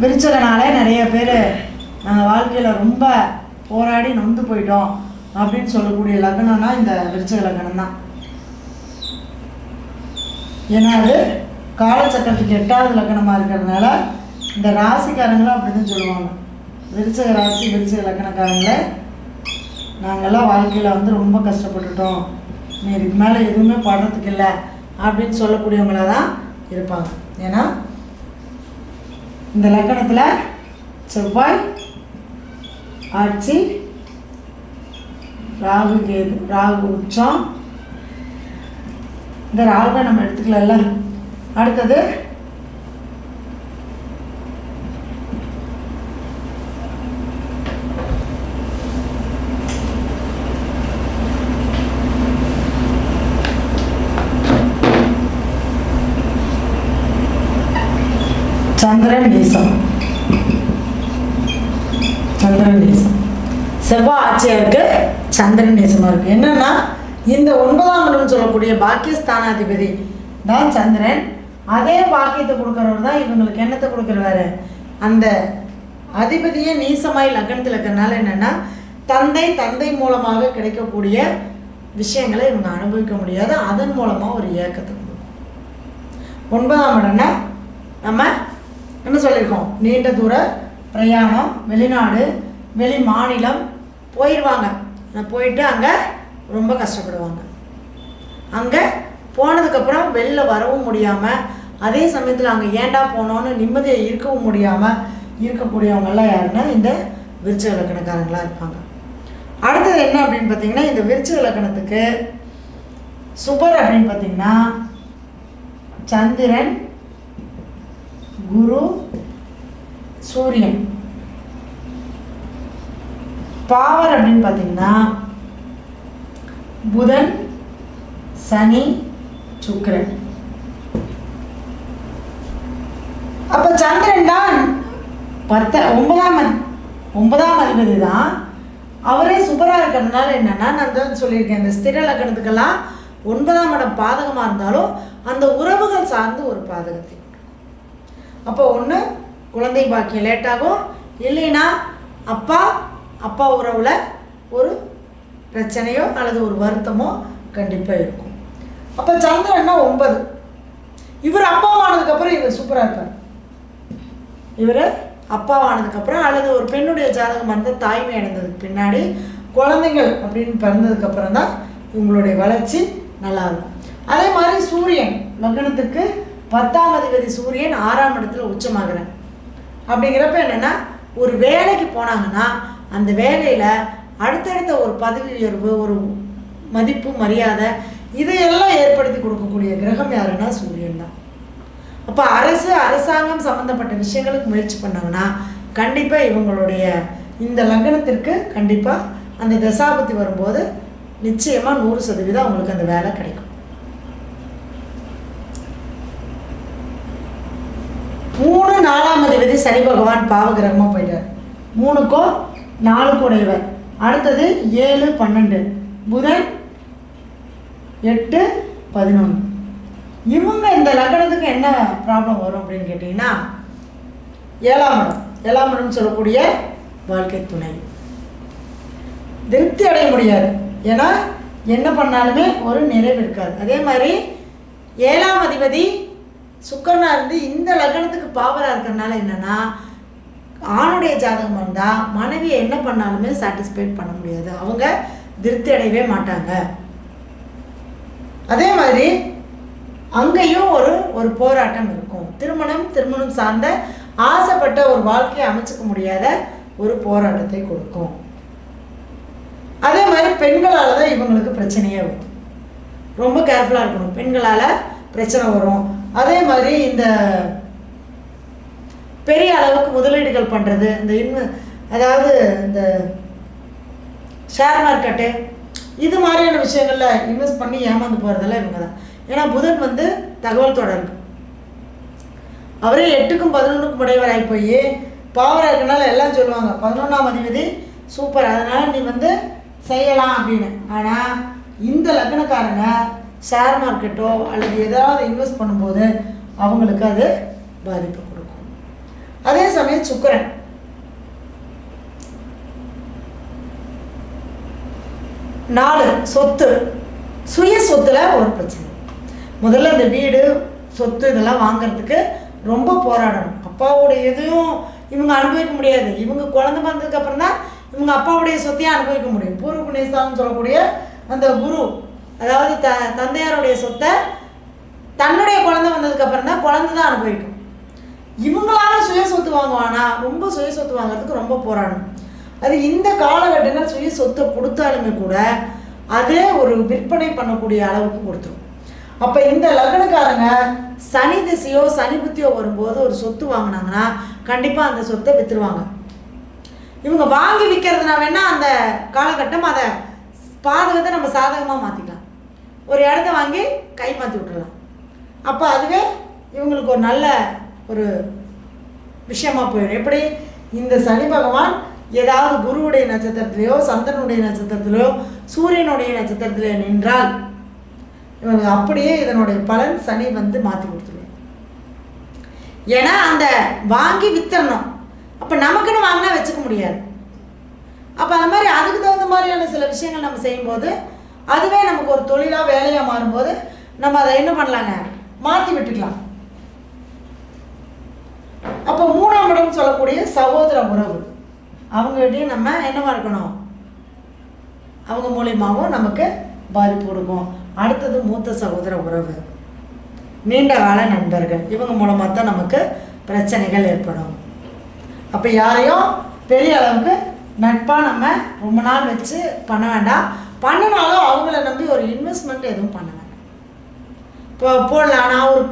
விரிச்சகனால நிறைய பேர் நாங்கள் வாழ்க்கையில் ரொம்ப போராடி நொந்து போயிட்டோம் அப்படின்னு சொல்லக்கூடிய லக்னம்னா இந்த விருச்சக லக்னம் தான். ஏன்னா அது காலச்சக்கரத்துக்கு எட்டாவது லக்கணமாக இருக்கிறதுனால இந்த ராசிக்காரங்களும் அப்படி தான் சொல்லுவாங்க. விருச்சக ராசி விருச்சக லக்னக்காரங்களை நாங்கள்லாம் வாழ்க்கையில் வந்து ரொம்ப கஷ்டப்பட்டுட்டோம். நீ இதுக்கு மேலே எதுவுமே படுறதுக்கு இல்லை அப்படின்னு சொல்லக்கூடியவங்கள தான் இருப்பாங்க. ஏன்னா இந்த லக்கணத்தில் செவ்வாய் ஆட்சி ராகு கேது ராகு உச்சம். இந்த ராகுவை நம்ம எடுத்துக்கலாம்ல. அடுத்தது சந்திரன் நேசம் சந்திரன் நேசம் செவ்வாய் ஆட்சியாக இருக்கு? சந்திரன் நேசமாக இருக்கு. என்னன்னா இந்த ஒன்பதாம் இடம் சொல்லக்கூடிய பாக்கியஸ்தானாதிபதி தான் சந்திரன். அதே பாக்கியத்தை கொடுக்குறவர் தான் இவங்களுக்கு என்னத்தை கொடுக்குறவாரு? அந்த அதிபதியே நீசமாய் லக்னத்தில் இருக்கிறனால என்னென்னா தந்தை தந்தை மூலமாக கிடைக்கக்கூடிய விஷயங்களை இவங்க அனுபவிக்க முடியாது. அதன் மூலமாக ஒரு ஏக்கத்தை கொடுக்கும். ஒன்பதாம் இடம்னா நம்ம என்ன சொல்லியிருக்கோம்? நீண்ட தூர பிரயாணம் வெளிநாடு வெளி மாநிலம் போயிடுவாங்க போயிட்டு அங்கே ரொம்ப கஷ்டப்படுவாங்க. அங்கே போனதுக்கப்புறம் வெளில வரவும் முடியாமல் அதே சமயத்தில் அங்கே ஏன்டா போனோன்னு நிம்மதியை இருக்கவும் முடியாமல் இருக்கக்கூடியவங்கெல்லாம் யாருன்னா இந்த விருச்ச இலக்கணக்காரங்களாக இருப்பாங்க. அடுத்தது என்ன அப்படின்னு பார்த்தீங்கன்னா இந்த விருச்ச இலக்கணத்துக்கு சுபர் அப்படின்னு பார்த்தீங்கன்னா சந்திரன் குரு சூரியன். பாவர் அப்படின்னு பார்த்தீங்கன்னா புதன் சனி சுக்கரன். அப்போ சந்திரன் தான் பத்த ஒன்பதாம் ஒன்பதாம் அதிபதி தான். அவரே சூப்பராக இருக்கிறதுனால என்னன்னா நான் தான் சொல்லியிருக்கேன் இந்த ஸ்திர லக்கணத்துக்கெல்லாம் ஒன்பதாம் இடம் பாதகமாக இருந்தாலும் அந்த உறவுகள் சார்ந்து ஒரு பாதகத்தை. அப்போ ஒன்று குழந்தை பாக்கியம் லேட்டாகும் இல்லைன்னா அப்பா அப்பா உறவில் ஒரு பிரச்சனையோ அல்லது ஒரு வருத்தமோ கண்டிப்பாக இருக்கும். அப்போ சந்திரன்னா ஒன்பது. இவர் அப்பாவானதுக்கப்புறம் இவர் சூப்பராக இருப்பார் இவர் அப்பாவானதுக்கப்புறம் அல்லது ஒரு பெண்ணுடைய ஜாதகம் வந்து தாய்மை அடைந்ததுக்கு பின்னாடி குழந்தைகள் அப்படின்னு பிறந்ததுக்கப்புறம் தான் இவங்களுடைய வளர்ச்சி நல்லா இருக்கும். அதே மாதிரி சூரியன் லக்னத்துக்கு பத்தாம் அதிபதி சூரியன் ஆறாம் இடத்துல உச்சமாகிறார். அப்படிங்கிறப்ப என்னென்னா ஒரு வேலைக்கு போனாங்கன்னா அந்த வேலையில் அடுத்தடுத்த ஒரு பதவி உயர்வு ஒரு மதிப்பு மரியாதை இதையெல்லாம் ஏற்படுத்தி கொடுக்கக்கூடிய கிரகம் யாருன்னா சூரியன் தான். அப்போ அரசு அரசாங்கம் சம்மந்தப்பட்ட விஷயங்களுக்கு முயற்சி பண்ணாங்கன்னா கண்டிப்பாக இவங்களுடைய இந்த லக்னத்திற்கு கண்டிப்பாக அந்த தசாபத்தி வரும்போது நிச்சயமாக நூறு சதவீதம் அவங்களுக்கு அந்த வேலை கிடைக்கும். சனி பகவான் பாவகிரகமாக போயிட்டார். மூணுக்கும் நாலுக்கோ உடையவர் அடுத்தது ஏழு பன்னெண்டு. புதன் எட்டு பதினொன்று. இவங்க இந்த லக்னத்துக்கு என்ன ப்ராப்ளம் வரும் அப்படின்னு கேட்டிங்கன்னா ஏழாம் இடம். ஏழாம் இடம் சொல்லக்கூடிய வாழ்க்கை துணை. திருப்தி அடைய முடியாது. ஏன்னா என்ன பண்ணாலுமே ஒரு நிறைவு இருக்காது. அதே மாதிரி ஏழாம் அதிபதி சுக்கரனாக இருந்து இந்த லக்னத்துக்கு பாவராக இருக்கிறனால என்னன்னா ஆணுடைய ஜாதகம் இருந்தால் மனைவியை என்ன பண்ணாலுமே சாட்டிஸ்ஃபைட் பண்ண முடியாது. அவங்க திருப்தி அடையவே மாட்டாங்க. அதே மாதிரி அங்கேயும் ஒரு ஒரு போராட்டம் இருக்கும். திருமணம் திருமணம் சார்ந்த ஆசைப்பட்ட ஒரு வாழ்க்கையை அமைச்சுக்க முடியாத ஒரு போராட்டத்தை கொடுக்கும். அதே மாதிரி பெண்களால் தான் இவங்களுக்கு பிரச்சனையே வரும். ரொம்ப கேர்ஃபுல்லாக இருக்கணும். பெண்களால் பிரச்சனை வரும். அதே மாதிரி இந்த பெரிய அளவுக்கு முதலீடுகள் பண்ணுறது இந்த இன்வ அதாவது இந்த ஷேர் மார்க்கெட்டு இது மாதிரியான விஷயங்களில் இன்வெஸ்ட் பண்ணி ஏமாந்து போகிறதெல்லாம் இவங்க தான் ஏன்னா புதன் வந்து தகவல் தொடர்பு. அவரே எட்டுக்கும் பதினொன்றுக்கும் உடையவராகி போய் பாவராக இருக்கனால எல்லாம் சொல்லுவாங்க பதினொன்றாம் அதிபதி சூப்பர் அதனால் நீ வந்து செய்யலாம் அப்படின்னு. ஆனால் இந்த லக்னக்காரங்க ஷேர் மார்க்கெட்டோ அல்லது ஏதாவது இன்வெஸ்ட் பண்ணும்போது அவங்களுக்கு அது பாதிப்பு கொடுக்கும். அதே சமயம் சுக்கரன். நாலு சொத்து. சுய சொத்துல ஒரு பிரச்சனை. முதல்ல இந்த வீடு சொத்து இதெல்லாம் வாங்கிறதுக்கு ரொம்ப போராடணும். அப்பாவோடைய எதையும் இவங்க அனுபவிக்க முடியாது. இவங்க குழந்தை வந்ததுக்கப்புறம் தான் இவங்க அப்பாவுடைய சொத்தையும் அனுபவிக்க முடியும். பூர்வ புண்ணியஸ்தானம் சொல்லக்கூடிய அந்த குரு அதாவது த தந்தையாருடைய சொத்தை தன்னுடைய குழந்தை வந்ததுக்கு அப்புறம் தான் குழந்தை தான் அனுபவிக்கும். இவங்களால சுய சொத்து வாங்குவானா? ரொம்ப சுய சொத்து வாங்குறதுக்கு ரொம்ப போராடணும். அது இந்த காலகட்டத்தில் சுய சொத்தை கொடுத்தாலுமே கூட அதே ஒரு விற்பனை பண்ணக்கூடிய அளவுக்கு கொடுத்துரும். அப்போ இந்த லக்னக்காரங்க சனி திசையோ சனி புத்தியோ வரும்போது ஒரு சொத்து வாங்கினாங்கன்னா கண்டிப்பாக அந்த சொத்தை விற்றுருவாங்க இவங்க வாங்கி விற்கிறதுனா வேணால் அந்த காலகட்டம் அதை பாதகத்தை நம்ம சாதகமாக மாற்றிக்கலாம் ஒரு இடத்த வாங்கி கை மாற்றி விட்டுறலாம். அப்போ அதுவே இவங்களுக்கு ஒரு நல்ல ஒரு விஷயமாக போயிடும். எப்படி? இந்த சனி பகவான் ஏதாவது குருவுடைய நட்சத்திரத்திலேயோ சந்திரனுடைய நட்சத்திரத்திலேயோ சூரியனுடைய நட்சத்திரத்திலேயோ நின்றால் இவங்க அப்படியே இதனுடைய பலன் சனி வந்து மாற்றி கொடுத்துருவோம் ஏன்னா அந்த வாங்கி வித்தரணும். அப்போ நமக்குன்னு வாங்கினா வச்சுக்க முடியாது. அப்போ அந்த மாதிரி அதுக்கு தகுந்த மாதிரியான சில விஷயங்கள் நம்ம செய்யும்போது அதுவே நமக்கு ஒரு தொழிலாக வேலையாக மாறும்போது நம்ம அதை என்ன பண்ணலாங்க? மாற்றி விட்டுக்கலாம். அப்போ மூணாம் இடம் சொல்லக்கூடிய சகோதர உறவு. அவங்ககிட்டையும் நம்ம என்னவா இருக்கணும் அவங்க மூலியமாகவும் நமக்கு பாதிப்பு கொடுக்கும். அடுத்தது மூத்த சகோதர உறவு. நீண்ட கால நண்பர்கள். இவங்க மூலமாக தான் நமக்கு பிரச்சனைகள் ஏற்படும். அப்போ யாரையும் பெரிய அளவுக்கு நட்பாக நம்ம ரொம்ப நாள் வச்சு பண்ண வேண்டாம். பண்ணினாலும் அவங்கள நம்பி ஒரு இன்வெஸ்ட்மெண்ட் எதுவும் பண்ண வேண்டாம் இப்போ போடலாம். நான் ஒரு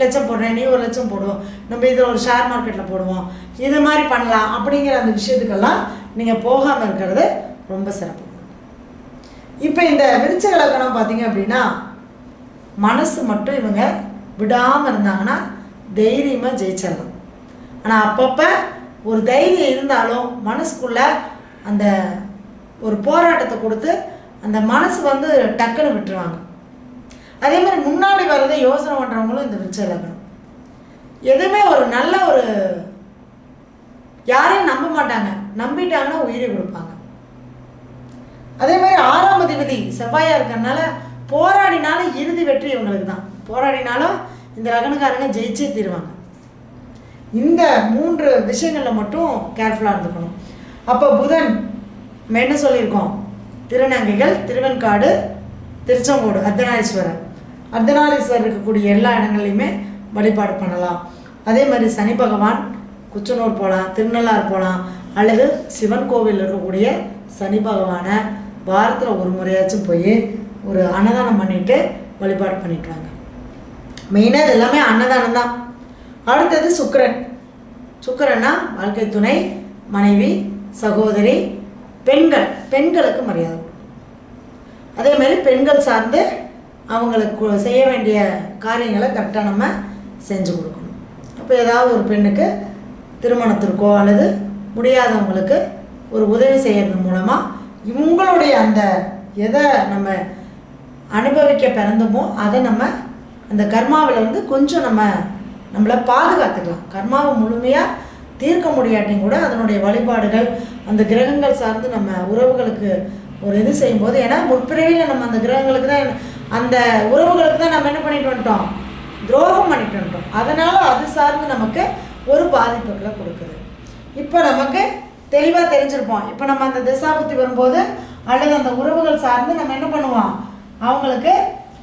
லட்சம் போடுறேன் நீ ஒரு லட்சம் போடுவோம் நம்ம இதில் ஒரு ஷேர் மார்க்கெட்டில் போடுவோம். இது மாதிரி பண்ணலாம் அப்படிங்கிற அந்த விஷயத்துக்கெல்லாம் நீங்கள் போகாமல் இருக்கிறது ரொம்ப சிறப்பு. இப்போ இந்த விருச்ச இலக்கணம் பார்த்தீங்க அப்படின்னா மனசு மட்டும் இவங்க விடாமல் இருந்தாங்கன்னா தைரியமாக ஜெயிச்சிடலாம். ஆனால் அப்பப்போ ஒரு தைரியம் இருந்தாலும் மனசுக்குள்ளே அந்த ஒரு போராட்டத்தை கொடுத்து அந்த மனசு வந்து டக்குன்னு விட்டுருவாங்க. அதே மாதிரி முன்னாடி வர்றதை யோசனை பண்ணுறவங்களும் இந்த விருச்ச லக்னம் எதுவுமே ஒரு நல்ல ஒரு யாரையும் நம்ப மாட்டாங்க. நம்பிட்டாங்கன்னா உயிரை கொடுப்பாங்க. அதே மாதிரி ஆறாம் அதிபதி செவ்வாயாக இருக்கிறனால போராடினாலும் இறுதி வெற்றி இவங்களுக்கு தான். போராடினாலும் இந்த லக்னக்காரங்க ஜெயிச்சே தீருவாங்க. இந்த மூன்று விஷயங்களில் மட்டும் கேர்ஃபுல்லாக இருந்துக்கணும். அப்போ புதன் நம்ம என்ன சொல்லியிருக்கோம்? திருநங்கைகள் திருவெண்காடு திருச்செங்கோடு அர்த்தநாரீஸ்வரர் அர்த்தநாரீஸ்வரர் இருக்கக்கூடிய எல்லா இடங்கள்லையுமே வழிபாடு பண்ணலாம். அதே மாதிரி சனி பகவான் குச்சனூர் போகலாம் திருநள்ளார் போகலாம் அல்லது சிவன் கோவில் இருக்கக்கூடிய சனி பகவானை வாரத்தில் ஒரு முறையாச்சும் போய் ஒரு அன்னதானம் பண்ணிட்டு வழிபாடு பண்ணிட்டு வாங்க மெயினாக இது எல்லாமே அன்னதானம் தான். அடுத்தது சுக்கரன். சுக்கரன்னா வாழ்க்கை துணை மனைவி சகோதரி பெண்கள் பெண்களுக்கு மரியாதை. அதே மாதிரி பெண்கள் சார்ந்து அவங்களுக்கு செய்ய வேண்டிய காரியங்களை கரெக்டாக நம்ம செஞ்சு கொடுக்கணும். அப்போ ஏதாவது ஒரு பெண்ணுக்கு திருமணத்திற்கோ அல்லது முடியாதவங்களுக்கு ஒரு உதவி செய்கிறது மூலமாக இவங்களுடைய அந்த எதை நம்ம அனுபவிக்க பிறந்தோமோ அதை நம்ம அந்த கர்மாவிலேருந்து கொஞ்சம் நம்ம நம்மளை பாதுகாத்துக்கலாம். கர்மாவை முழுமையாக தீர்க்க முடியாட்டியும் கூட அதனுடைய வழிபாடுகள் அந்த கிரகங்கள் சார்ந்து நம்ம உறவுகளுக்கு ஒரு இது செய்யும்போது ஏன்னா முற்பிறவியில் நம்ம அந்த கிரகங்களுக்கு தான் அந்த உறவுகளுக்கு தான் நம்ம என்ன பண்ணிட்டு வந்துட்டோம்? துரோகம் பண்ணிட்டு வந்துட்டோம். அதனால் அது சார்ந்து நமக்கு ஒரு பாதிப்புகளை கொடுக்குது. இப்போ நமக்கு தெளிவாக தெரிஞ்சிருப்போம். இப்போ நம்ம அந்த திசாபுத்தி வரும்போது அல்லது அந்த உறவுகள் சார்ந்து நம்ம என்ன பண்ணுவோம்? அவங்களுக்கு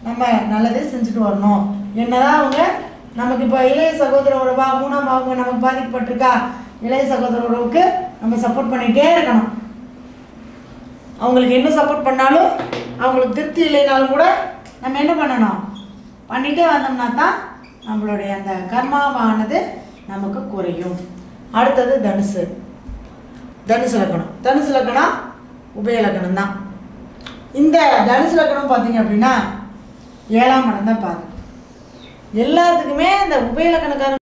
நம்ம நல்லதே செஞ்சுட்டு வரணும். என்னதான் அவங்க நமக்கு இப்போ இளைய சகோதர உறவா மூணாம் அவங்க நமக்கு பாதிக்கப்பட்டிருக்கா? இளைய சகோதர உறவுக்கு நம்ம சப்போர்ட் பண்ணிகிட்டே இருக்கணும். அவங்களுக்கு என்ன சப்போர்ட் பண்ணாலும் அவங்களுக்கு திருப்தி இல்லைனாலும் கூட நம்ம என்ன பண்ணணும்? பண்ணிகிட்டே வந்தோம்னா தான் நம்மளுடைய அந்த கர்மாவானது நமக்கு குறையும். அடுத்தது தனுசு. தனுசு லக்கணம். தனுசு லக்கணம் உபய லக்கணம் தான் இந்த தனுசு லக்கணம் பார்த்தீங்க அப்படின்னா ஏழாம் இடம் தான் பாருங்க எல்லாத்துக்குமே இந்த உபய